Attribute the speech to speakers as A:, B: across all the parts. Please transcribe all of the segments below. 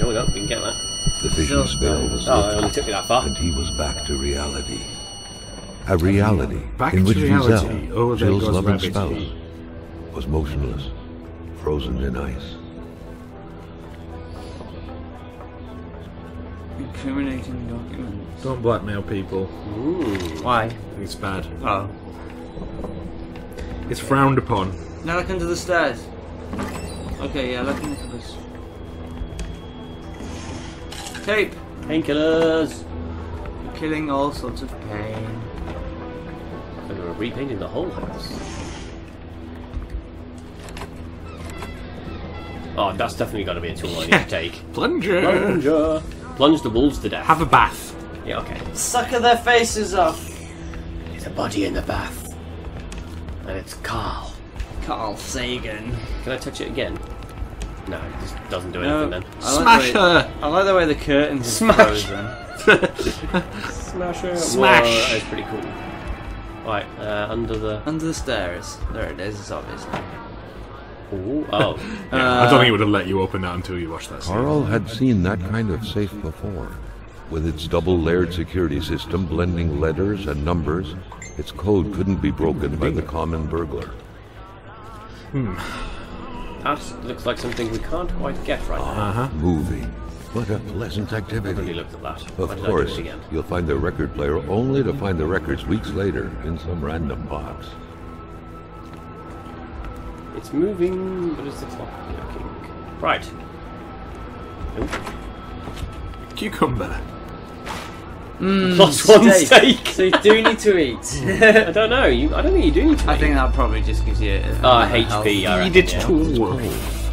A: No, we don't. We can get that.
B: The vision spell was
A: Oh, it
B: lifted,
A: only took me that far.
B: and he was back to reality. A reality
C: Back
B: in which
C: reality.
B: Giselle,
C: Oh, there
B: Jill's
C: goes
B: loving
C: Rabbit.
B: spouse, was motionless, frozen in ice.
D: Incriminating documents.
C: Don't blackmail people.
A: Ooh.
D: Why?
C: It's bad.
D: Oh.
C: It's frowned upon.
D: Now look under the stairs. Okay, yeah, look in this. Tape!
A: Painkillers.
D: You're killing all sorts of pain.
A: And we're repainting the whole house. Oh, that's definitely got to be a tool I need to take.
C: Plunger.
A: Plunger. Plunge the wolves to death.
C: Have a bath.
A: Yeah, okay.
D: Sucker their faces off!
A: There's a body in the bath. And it's Carl.
D: Carl Sagan.
A: Can I touch it again? No, it just doesn't do
D: No,
A: anything
D: I like
C: Smash
D: the way,
C: her.
D: I like the way the curtains are
A: Smash.
D: frozen.
A: then. Smash it.
C: Smash.
A: Whoa, that's pretty cool. Right, uh, under the.
D: Under the stairs. There it is, it's obvious.
A: Ooh, oh.
C: Yeah, I don't think it would have let you open that until you watched that scene.
B: Carl had seen that kind of safe before. With its double layered security system blending letters and numbers, its code couldn't be broken by the common burglar.
A: That looks like something we can't quite get right now.
C: Uh-huh.
B: Movie. What a pleasant
A: Really
B: activity.
A: looked at that.
B: Of
A: Why did I do
B: course, you'll find the record player only to find the records weeks later in some random box.
A: It's moving, but it's the clock working? Right. Oop.
C: Cucumber.
A: Lost one steak.
D: So you do need to eat.
A: I don't know. You, I don't think you do need to. Eat.
D: I
A: eat.
D: think that probably just gives you. a-
A: Ah,
D: a health-
A: HP. I
C: Feed
A: reckon,
C: it
A: yeah.
C: to a wolf.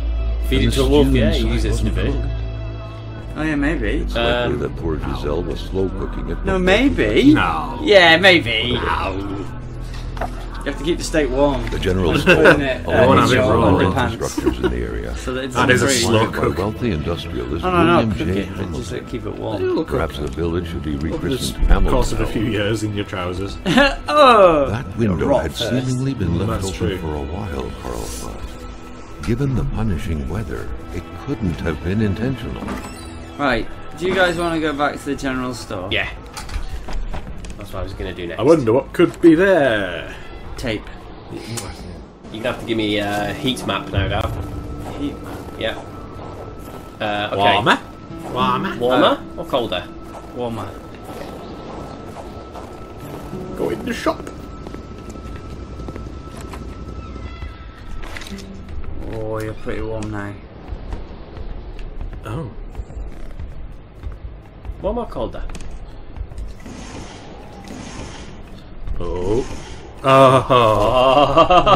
A: Feed it to a wolf. Yeah,
B: inside
A: use it in a bit.
D: Oh yeah, maybe.
B: It's likely
A: Um,
B: that poor Giselle was slow cooking it.
D: No, maybe.
C: No.
D: Yeah, maybe. You have to keep the steak warm.
B: The general store
D: in it,
C: Oh, have it
B: several
C: raw.
B: structures in the area.
D: So that
C: That is a
D: freeze.
C: slow
B: Owned by
C: cook.
B: wealthy industrialist
D: No, no, no.
B: William J. Hamilton.
D: just uh, keep it warm.
B: Perhaps the village should be
C: over the
B: rechristened
C: course of a few years in your trousers.
D: oh.
B: That window had
D: first.
B: seemingly been left
C: That's
B: open
C: true.
B: for a while, Carl thought. Given the punishing weather, it couldn't have been intentional.
D: Right. Do you guys want to go back to the general store?
A: Yeah. That's what I was going to do next.
C: I wonder what could be there.
D: Tape.
A: You're going to have to give me a heat map now, Dav.
D: Heat. map.
A: Yeah. Uh, okay.
C: Warmer? Warmer?
A: Warmer or colder?
D: Warmer.
C: Go in the shop.
D: Oh, you're pretty warm now.
C: Oh.
A: Warmer or colder?
C: Oh. Oh.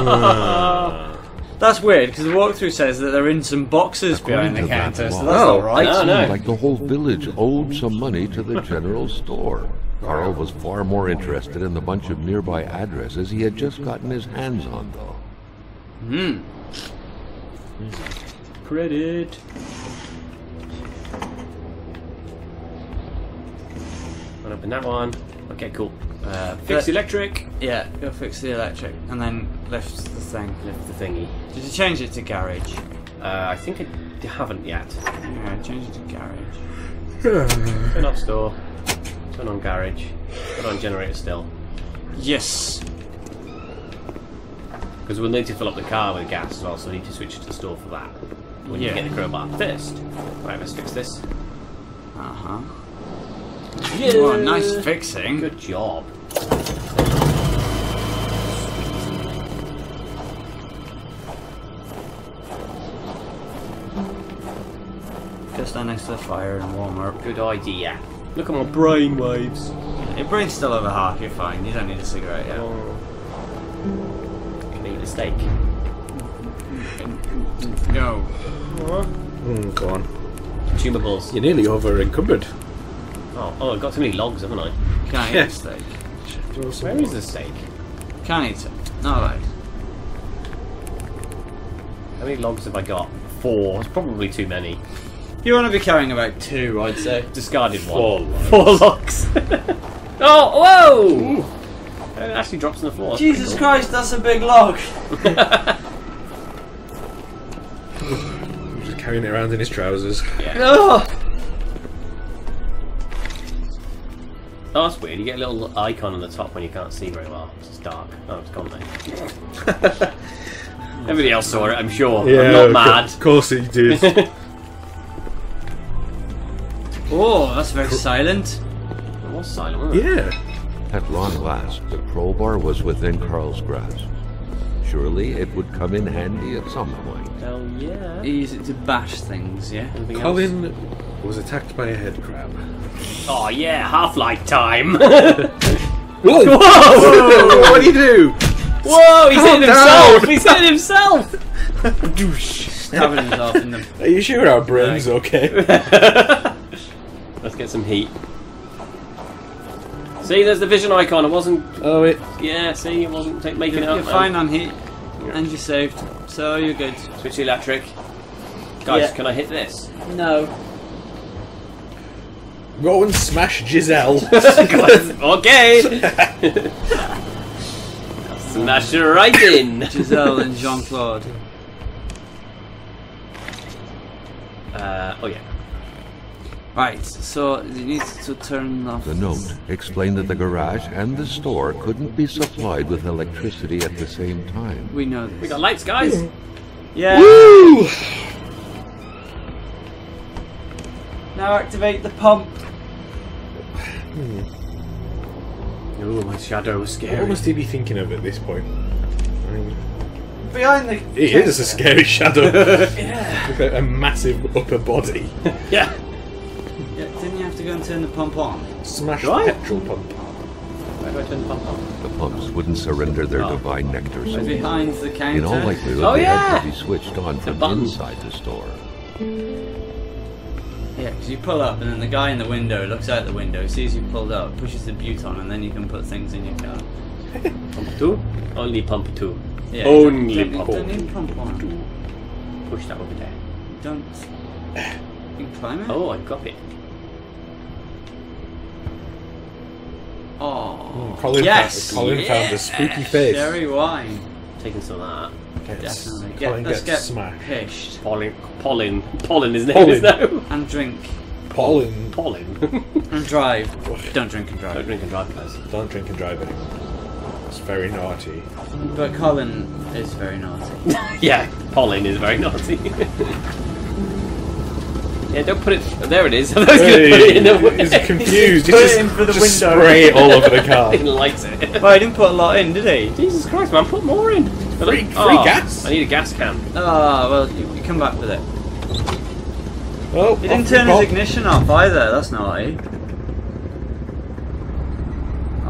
D: That's weird because the walkthrough says that they're in some boxes behind the
B: to that
D: counter, so that's
C: Oh.
D: not right.
A: No, no.
B: like the whole village owed some money to the general store. Carl was far more interested in the bunch of nearby addresses he had just gotten his hands on, though.
D: Hmm.
A: Credit. Open that one. Okay, cool. Uh, fix
D: the
A: electric.
D: Yeah, go fix the electric and then lift the thing.
A: Lift the thingy.
D: Did you change it to garage?
A: Uh, I think I haven't yet.
D: Yeah, change it to garage.
A: Turn off store. Turn on garage. Turn on generator still.
D: Yes.
A: Because we'll need to fill up the car with gas as well, so we need to switch to the store for that. When you
D: Yeah.
A: get the crowbar first. Right, let's fix this.
D: Uh huh.
A: Yeah.
D: Oh, nice fixing.
A: Good job.
D: Just stand next to the fire and warm up.
A: Good idea. Look at my brain waves.
D: Your brain's still over half. You're fine. You don't need a cigarette yet.
A: Oh. Can I eat a steak?
D: No.
C: Mm, go on.
A: Consumables.
C: You're nearly over encumbered.
A: Oh, oh, I've got too many logs, haven't I?
D: Can't eat
C: Yeah.
D: a steak.
A: Where is the steak?
D: Can't eat it. Not allowed.
A: How many logs have I got? Four. It's probably too many.
D: You want to be carrying about two, I'd say.
A: Discarded
C: Four
A: one.
C: logs.
A: Four logs. oh, whoa! It actually drops on the floor.
D: Jesus
A: pretty
D: Christ, that's a big log.
C: Just carrying it around in his trousers.
A: Oh, that's weird. You get a little icon on the top when you can't see very well. It's dark. Oh, it's gone now. Everybody else saw it, I'm sure. I'm not mad.
C: of course he did.
D: Oh, that's very silent.
A: It was silent, wasn't it?
C: yeah.
B: At long last, the crowbar was within Carl's grasp. Surely it would come in handy at some point.
A: Hell yeah.
D: You use it to bash things, yeah?
A: Anything else?
C: Colin was attacked by a head crab.
A: Oh yeah, Half-Life time.
C: Whoa!
A: Whoa!
C: what do you do?
A: Whoa! He's
C: Calm
A: hitting himself.
C: down.
A: He's hitting himself.
D: Stabbing himself in the.
C: Are you sure our brain's okay?
A: Let's get some heat. See, there's the vision icon. It wasn't.
C: oh, it.
A: Yeah, see, it wasn't take, making
D: You're,
A: it
D: you're
A: man.
D: fine on heat, and you're saved, so you're good.
A: Switch to electric. Guys,
D: Yeah.
A: can I hit this?
D: No.
C: Go and smash Giselle.
A: okay. Smash her right in.
D: Giselle and Jean Claude.
A: Uh, oh yeah.
D: Right, so you need to turn off.
B: The note explained that the garage and the store couldn't be supplied with electricity at the same time.
D: We know this.
A: We got lights, guys.
D: Yeah.
C: Woo!
D: Now activate the pump.
A: Oh, my shadow was
C: What must he be thinking of at this point? I mean,
D: Behind the.
C: he is a scary shadow. yeah. With a, a massive upper body.
A: Yeah.
D: Yeah, turn the pump on?
C: Smash
A: Do I?
C: the petrol pump.
A: Where do I turn the pump on?
B: The pumps wouldn't surrender their
A: Oh.
B: divine nectar so
D: Behind the counter.
B: In all likelihood,
A: Oh,
B: they
A: yeah!
B: had to be switched on from
A: button.
B: inside the store.
D: Yeah, because you pull up and then the guy in the window looks out the window, sees you pulled up, pushes the butte on, and then you can put things in your car.
A: Pump two? Only pump two.
D: Yeah,
A: Only
D: don't,
A: pump
D: don't, don't
A: two.
D: need pump one.
A: Push that over there.
D: Don't. You can climb it.
A: Oh, I got it.
D: Oh.
C: Mm, Colin,
D: yes.
C: found, Colin found a spooky face.
D: Sherry wine.
A: Taking some of that.
C: Gets-
D: Definitely. Get,
C: Colin
D: let's
C: gets
D: get
C: smashed.
D: pished
A: Pollen. Pollen. Pollen, his name
C: Pollen.
A: is now.
D: and drink
C: Pollen.
A: Pollen.
D: and drive. Don't drink and drive.
A: Don't drink and drive, guys.
C: Don't drink and drive anymore. It's very naughty.
D: But Colin is very naughty.
A: yeah, pollen is very naughty. yeah, don't put it. There it is. I was going to put it in the way.
C: He's confused.
D: Put it
C: Just,
D: in for the
C: just
D: window.
C: spray it all over the car.
A: He likes it.
D: Well, he didn't put a lot in, did he?
A: Jesus Christ, man, put more in.
C: Free- free
A: Oh,
C: gas.
A: I need a gas can.
D: Ah, well, you, you come back with it.
C: Oh,
D: He didn't
C: off
D: turn his
C: pop.
D: ignition off either. That's naughty.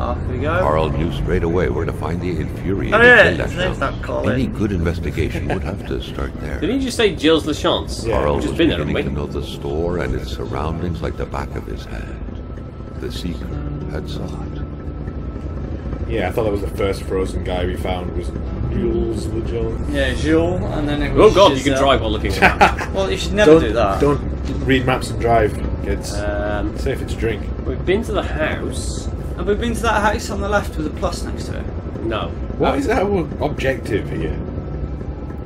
D: Off we go.
B: Carl knew straight away where to find the infuriating
D: Oh, yeah,
B: Electra.
D: his name's not Colin.
B: Any good investigation would have to start there.
A: Didn't you just say Gilles Lachance?
C: Yeah.
B: Carl
A: We've
B: was
A: just been there,
B: beginning to know the store and its surroundings like the back of his hand. The seeker had saw it.
C: Yeah, I thought that was the first frozen guy we found was Jules the John.
D: Yeah, Jules, and then it was.
A: Oh god, you can
D: Giselle.
A: drive while looking around.
D: Well, you should never
C: don't
D: do that.
C: Don't read maps and drive, kids.
A: um,
C: Safe it's drink.
A: we've been to the house.
D: Have we been to that house on the left with a plus next to it?
A: No.
C: What is our objective here?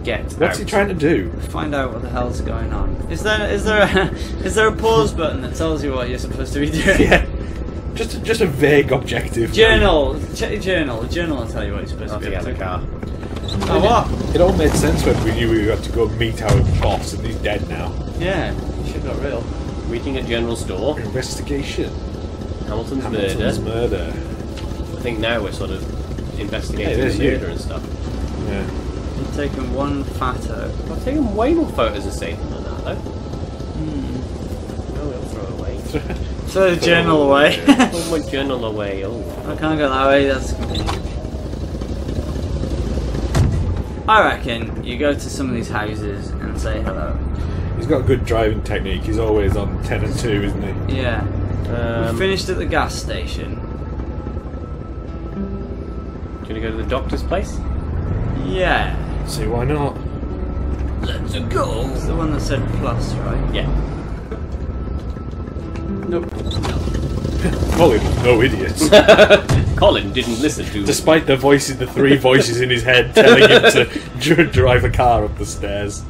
A: Get
C: What's
A: out.
C: he trying to do?
D: Find out what the hell's going on. Is there is there a is there a pause button that tells you what you're supposed to be doing?
C: Yeah, just a, just a vague objective.
D: Journal. Check your journal. The journal will tell you what you're supposed
A: I'll
D: to be
A: get
D: up
A: out
D: to.
A: of the car.
D: Oh what?
C: It all made sense when we knew we had to go meet our boss, and he's dead now.
D: Yeah, shit got real.
A: Meeting at general store.
C: Investigation.
A: Hamilton's,
C: Hamilton's
A: murder.
C: murder.
A: I think now we're sort of investigating
C: Hey, there's
A: the
C: you.
A: murder and stuff.
C: Yeah.
D: You've taken one photo.
A: I've taken way more photos of Satan than that, though.
D: Hmm.
A: No, we'll throw away.
D: Throw the journal away.
A: Throw my journal away. Oh.
D: I can't go that way, that's convenient. I reckon you go to some of these houses and say hello.
C: He's got good driving technique. He's always on 10 and 2, isn't he?
D: Yeah.
A: Um,
D: we finished at the gas station.
A: Do you want to go to the doctor's place?
D: Yeah.
C: See, why not?
A: Let's go.
D: It's the one that said plus, right?
A: Yeah.
D: Nope.
C: Colin, no idiots.
A: Colin didn't listen to.
C: Despite the voices, the three voices in his head telling him to drive a car up the stairs.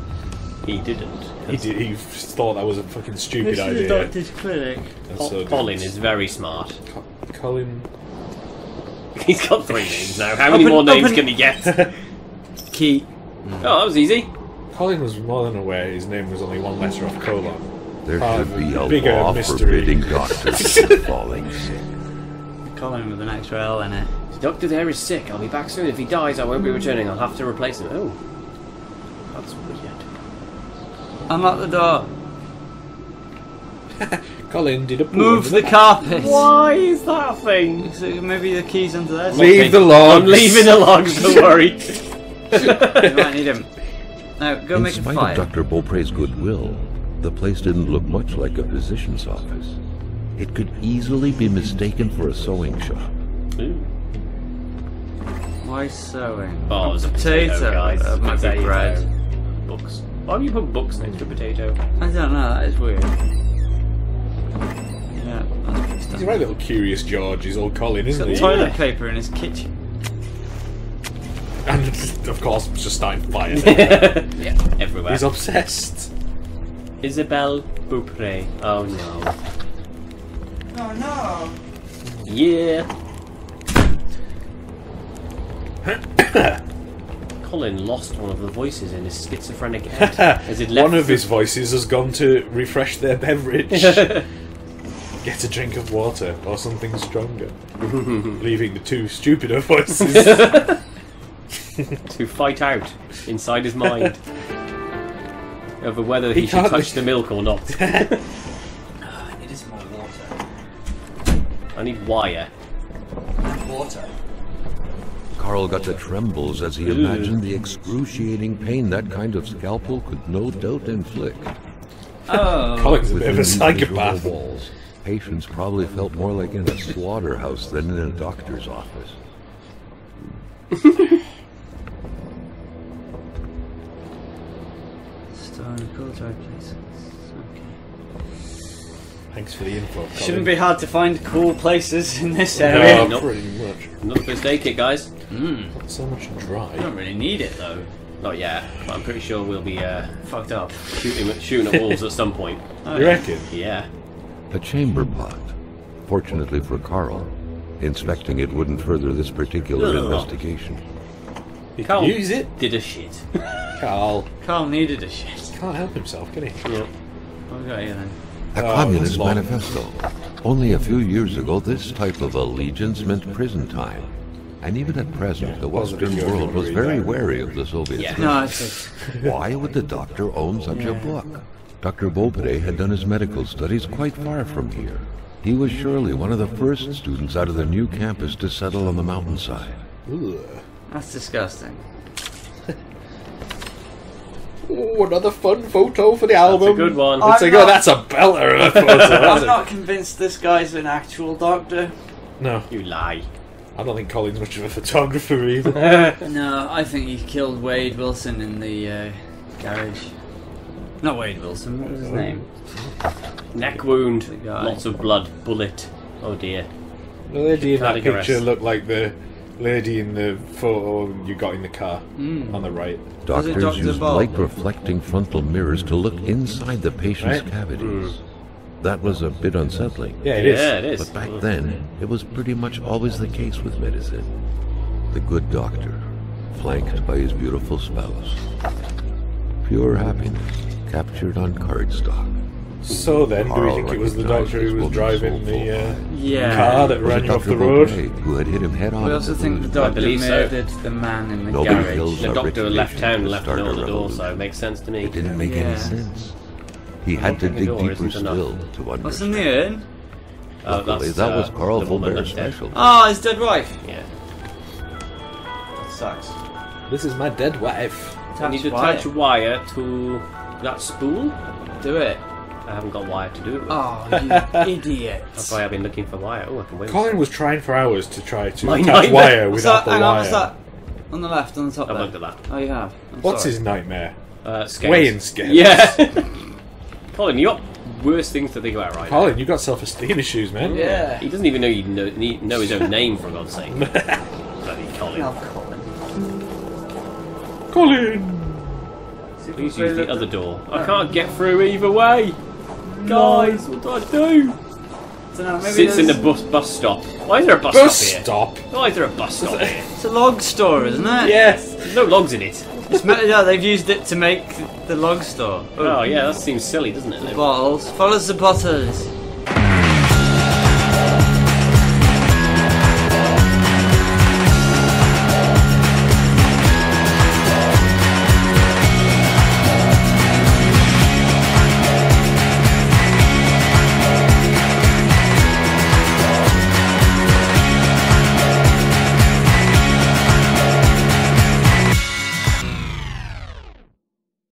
A: He didn't.
C: He did. He thought that was a fucking stupid
D: This is
C: idea.
D: the doctor's clinic.
C: and so
A: Colin is very smart.
C: Co- Colin.
A: He's got three names now. How many
D: Open-
A: more names
D: open-
A: can he get?
D: Key.
A: Oh, that was easy.
C: Colin was more than aware his name was only one letter off colon.
B: There
C: Part
B: should be
C: a
B: a
C: bigger
B: law
C: mystery.
B: forbidding doctors from falling sick.
D: Colin with an extra L in it.
A: The doctor there is sick. I'll be back soon. If he dies, I won't be returning. I'll have to replace him. Oh, that's weird.
D: Unlock the door.
C: Colin did a poo
D: Move
C: under
D: the carpet.
A: Why is that a thing?
D: So maybe the keys under there.
C: Leave the logs.
A: I'm leaving the logs. Don't worry.
D: you might need him. Now go
B: In
D: make a
B: spite
D: fire.
B: of Dr. Beaupre's goodwill, the place didn't look much like a physician's office. It could easily be mistaken for a sewing shop.
A: Ooh.
D: Why sewing?
A: Oh, it was a potato,
D: potato.
A: guys.
D: Uh,
A: Potato.
D: bread.
A: Books. Why have you put books next to a potato?
D: I don't know. That is weird. Yeah, that's pretty
C: He's a
D: stuff.
C: right little curious George. He's old Colin,
D: He's
C: isn't
D: got
C: he?
D: toilet paper in his kitchen.
C: And of course, just starting fires.
A: yeah, everywhere.
C: He's obsessed.
A: Isabelle Beaupre. Oh no.
D: Oh no!
A: Yeah. Colin lost one of the voices in his schizophrenic head. As it left
C: One of his voices has gone to refresh their beverage. Get a drink of water or something stronger. Leaving the two stupider voices.
A: to fight out inside his mind over whether he,
C: He
A: should
C: can't-
A: touch the milk or not.
D: Ah, it is more water.
A: I need wire.
D: Water.
B: Carl got the trembles as he imagined the excruciating pain that kind of scalpel could no doubt inflict.
D: Oh.
C: Colin's a bit of a psychopath.
B: walls, patients probably felt more like in a slaughterhouse than in a doctor's office.
D: Stone cool dry places.
C: Thanks for the info. Colin.
D: Shouldn't be hard to find cool places in this
C: No,
D: area.
A: Nope.
C: pretty much.
A: Another first aid kit, guys.
D: Mm.
C: So much
D: You
C: dry.
D: don't really need it though.
A: Not yet, but I'm pretty sure we'll be uh,
D: Fucked up.
A: shooting shooting at wolves at some point.
D: Oh,
C: You
D: yeah.
C: reckon?
A: Yeah.
B: A chamber pot. Fortunately for Carl, inspecting it wouldn't further this particular
A: Ugh.
B: investigation.
C: You
A: Carl
C: can use it.
A: did a shit.
C: Carl
D: Carl needed a shit.
C: can't help himself, can he?
A: yeah.
D: What we got here then?
B: A
C: Oh,
B: Communist. Manifesto. Only a few years ago, this type of allegiance meant prison time. And even at present, the Western world was very
C: that.
B: wary of the Soviets.
A: Yeah.
D: No, it's a,
B: Why would the doctor own such a book? Dr. Beaupre had done his medical studies quite far from here. He was surely one of the first students out of the new campus to settle on the mountainside.
C: Ugh.
D: that's disgusting.
C: Oh, another fun photo for the album.
A: That's a good one.
C: It's
D: I'm
C: like, oh,
D: not-
C: that's a belter of a photo.
D: I'm not convinced this guy's an actual doctor.
C: No,
A: You lie.
C: I don't think Colin's much of a photographer either.
D: No, I think he killed Wade Wilson in the uh, garage. Not Wade Wilson, what was his name?
A: Neck wound. Lots of blood. Bullet. Oh dear.
C: the lady in that
A: Cardiac
C: picture
A: arrest.
C: looked like the lady in the photo you got in the car
D: Mm.
C: on the right.
B: Doctors
D: Dr.
B: used
D: Bob?
B: light reflecting frontal mirrors to look inside the patient's
C: Right.
B: cavities. That was a bit unsettling.
C: Yeah, it is.
A: yeah, it is.
B: But back then, it was pretty much always the case with medicine. The good doctor, flanked by his beautiful spouse. Pure happiness, captured on cardstock.
C: So then, do we think it was the doctor who was driving the uh,
D: Yeah.
C: car that ran you off the road?
B: Who had hit him head on?
D: We also think the doctor
A: believe so.
D: murdered the man in the
B: Nobody
D: garage.
A: The doctor left town and left
B: start
A: no
B: a
A: on the door, so it makes sense to me.
B: It didn't make
D: Yeah.
B: any sense. He had to dig
A: the door
B: deeper
A: isn't enough.
B: still to
D: What's in the urn?
A: Oh,
B: Luckily,
A: that's,
B: that
A: uh,
B: was Carl
A: the
B: Faubert's
A: that's dead.
B: special.
D: Oh, his dead wife.
A: Yeah.
D: That sucks.
C: This is my dead wife.
A: I need to
D: wire.
A: attach wire to that spool.
D: Do it.
A: I haven't got wire to do it with.
D: Oh, you idiot.
A: That's why I've been looking for wire. Oh, I can wait.
C: Colin was trying for hours to try to
A: My
C: attach
A: nightmare.
C: wire
D: What's
C: without
D: that?
C: the
D: Hang on,
C: wire.
D: what's that? On the left, on the top
A: I've
D: there.
A: looked at that.
D: Oh, you have. I'm
C: What's
D: sorry.
C: his nightmare?
A: Uh, scales.
C: Weighing scales.
A: Yeah. Colin, you got worse things to think about right
C: Colin, you got self-esteem issues, man.
A: now.
D: Yeah.
A: He doesn't even know you know, need- know his own name for God's sake. Bloody Colin.
D: Oh, Colin.
C: Colin.
A: Please use the other door. I oh. can't get through either way. Guys, what do I do?
D: Dunno, maybe
A: Sits in the
D: there's-
A: bus bus stop. Why is there a bus,
C: Bus
A: stop here?
C: stop.
A: Why is there a bus stop here?
D: It's a log store, isn't it?
C: Yes.
A: There's no logs in it.
D: It's yeah, they've used it to make the log store.
A: Oh yeah, that seems silly, doesn't it?
D: Bottles. Follow the bottles.